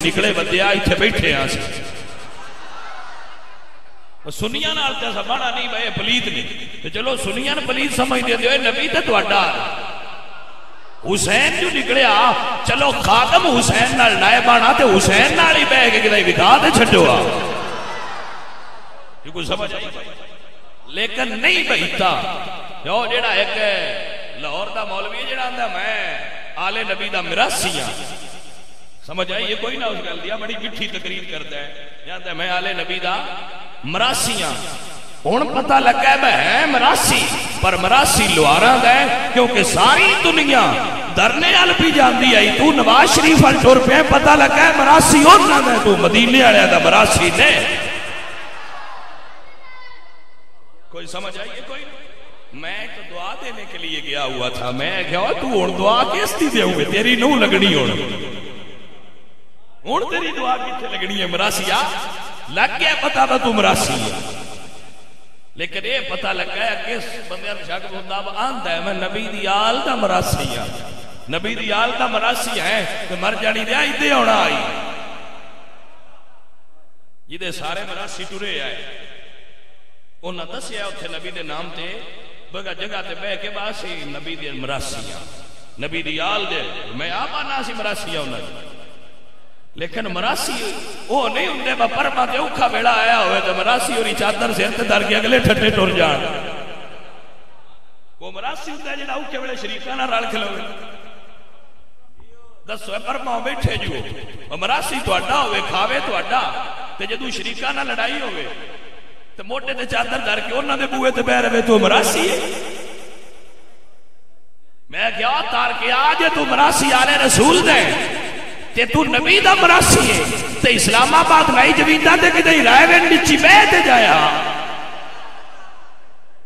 निकले बंदे इतने बैठे हैं सुनिया समाना नहीं भाई पलीत नहीं तो चलो सुनिया ना पलीत समझ देते हो नबी तो थोड़ा हुसैन जो निकले आ चलो खादम हुसैन ना लड़ाई बाना तो हुसैन ना ली बैग के कि विदा तो ये कुछ समझ आई लेकिन नहीं भाई बहीता जो जेड़ा एक लाहौर दा मौलवी जड़ा मैं आले नबी का मिरासी समझ आई? ये कोई ना उस गल दिया बड़ी मिठी तकरीर करता है। याद है मैं आले नबी दा, मरासिया। हूँ पता लगा मैं है मरासी, पर मरासी लुआरा द क्योंकि सारी दुनिया धरने वाल भी जाती आई। तू नवाज़ शरीफ वाल तुर पे पता लगा मरासी उन्होंने का तू मदीने वाले का मरासी ने। कोई समझ आई? कोई मैं तो दुआ देने के लिए गया हुआ था। मैं क्या तू हूँ दुआ किस दी दे तेरी नूह लगनी होनी हूँ तेरी दुआ कितने लगनी है, मरासिया? लग गया पता था तू मरासी लेकिन यह पता लगा है, किस बंद शक होता आंदा है, मैं नबी की आल का मरासी हाँ नबी की आल का मरासी है तो मर जानी रहा इधे आना आई। जिदे सारे मरासी टुरे आए, उन्हें दसिया उ नबी के नाम से बगा जगह से बह के बस नबी दे मरासी हाँ नबी की आल दे, मैं आप आना मरासी हाँ उन्होंने लेकिन मरासी ओ नहीं होंगे परमा के औखा वेला आया हो तो मरासी और चादर से अंत धर के अगले ठट्टे टुर जान। वो मरासी होंगे जो औखे वे शरीका रल खिलवे दसो परमा बैठे जो मरासी थोड़ा हो खावे थोड़ा तो जो शरीका लड़ाई हो तो मोटे ते चादर धर के उन्होंने बूए ते बह रहे तू तो मरासी है। मैं क्या तार के आज तू तो मरासी आले रसूल दे। ਤੂੰ ਮਰਾਸੀ ਆਲੇ ਰਸੂਲ ਦੇ ਤੇ ਤੂੰ ਨਬੀ ਦਾ ਮਰਾਸੀ ਹੈ ਤੇ ਇਸਲਾਮਾਬਾਦ ਨਹੀਂ ਜਵੀਂਦਾ ਤੇ ਕਿਤੇ ਰਾਇਵੇ ਨੀਚੀ ਬਹਿ ਤੇ ਜਾਇਆ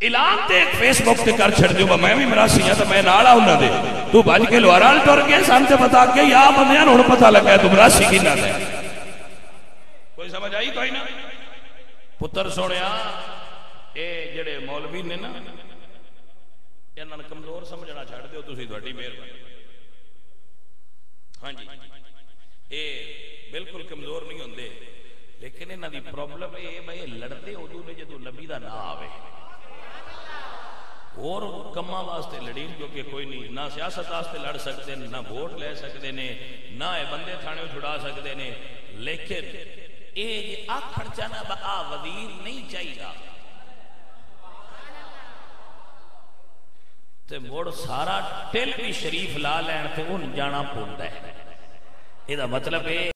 ਐਲਾਨ ਤੇ ਇੱਕ ਫੇਸਬੁੱਕ ਤੇ ਕਰ ਛੱਡ ਦਿਓ ਮੈਂ ਵੀ ਮਰਾਸੀ ਆ ਤਾਂ ਮੈਂ ਨਾਲ ਆ ਉਹਨਾਂ ਦੇ ਤੂੰ ਭੱਜ ਕੇ ਲੋਹਾਰਾਂ ਟੁਰ ਕੇ ਸਾਨੂੰ ਤੇ ਪਤਾ ਕਿ ਆ ਬੰਦਿਆਂ ਨੂੰ ਹੁਣ ਪਤਾ ਲੱਗਾ ਤੂੰ ਮਰਾਸੀ ਕਿੰਨਾ ਦਾ ਕੋਈ ਸਮਝ ਆਈ ਕੋਈ ਨਾ ਪੁੱਤਰ ਸੋਹਣਿਆ ਇਹ ਜਿਹੜੇ ਮੌਲਵੀ ਨੇ ਨਾ ਇਹਨਾਂ ਨੂੰ ਕਮਜ਼ੋਰ ਸਮਝਣਾ ਛੱਡ ਦਿਓ ਤੁਸੀਂ ਤੁਹਾਡੀ ਮਿਹਰਬਾਨੀ ਕਮਜ਼ੋਰ ਨਹੀਂ ਹੁੰਦੇ ਲੇਕਿਨ ਇਹਨਾਂ ਦੀ ਪ੍ਰੋਬਲਮ ਇਹ ਹੈ ਇਹ ਲੜਦੇ ਉਦੋਂ ਨੇ ਜਦੋਂ ਨਬੀ ਦਾ ਨਾਂ ਆਵੇ ਹੋਰ ਕੰਮਾਂ ਵਾਸਤੇ ਲੜੀ ਕਿਉਂਕਿ ਕੋਈ ਨਹੀਂ ਨਾ ਸਿਆਸਤ ਵਾਸਤੇ ਲੜ ਸਕਦੇ ਨੇ ਨਾ ਵੋਟ ਲੈ ਸਕਦੇ ਨੇ ਨਾ ਇਹ ਬੰਦੇ ਥਾਣੇ ਛੁਡਾ ਸਕਦੇ ਨੇ ਲੇਕਿਨ ਇਹ ਜੇ ਆਖਣ ਚਾਹਨਾ ਬਾ ਵਜ਼ੀਰ ਨਹੀਂ ਚਾਹੀਦਾ ਤੇ ਮੁੜ ਸਾਰਾ ਟਿਲ ਵੀ ਸ਼ਰੀਫ ਲਾ ਲੈਣ ਤੇ ਉਹ ਜਾਣਾ ਪਉਂਦਾ ਹੈ ਇਹਦਾ ਮਤਲਬ ਇਹ